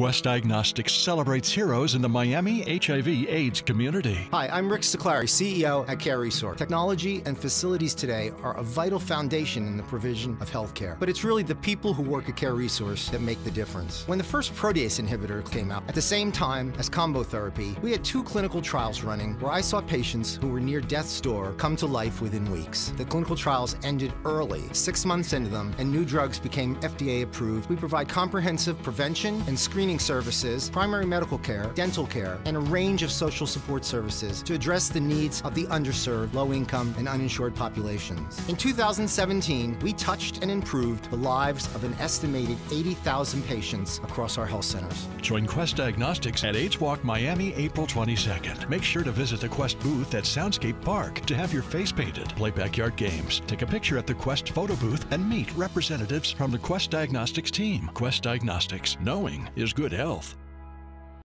Quest Diagnostics celebrates heroes in the Miami HIV AIDS community. Hi, I'm Rick Siclari, CEO at Care Resource. Technology and facilities today are a vital foundation in the provision of healthcare. But it's really the people who work at Care Resource that make the difference. When the first protease inhibitor came out, at the same time as combo therapy, we had two clinical trials running where I saw patients who were near death's door come to life within weeks. The clinical trials ended early, six months into them, and new drugs became FDA approved. We provide comprehensive prevention and screening screening services, primary medical care, dental care, and a range of social support services to address the needs of the underserved, low income, and uninsured populations. In 2017, we touched and improved the lives of an estimated 80,000 patients across our health centers. Join Quest Diagnostics at AIDS Walk Miami April 22nd. Make sure to visit the Quest booth at Soundscape Park to have your face painted, play backyard games, take a picture at the Quest photo booth, and meet representatives from the Quest Diagnostics team. Quest Diagnostics, knowing is good health.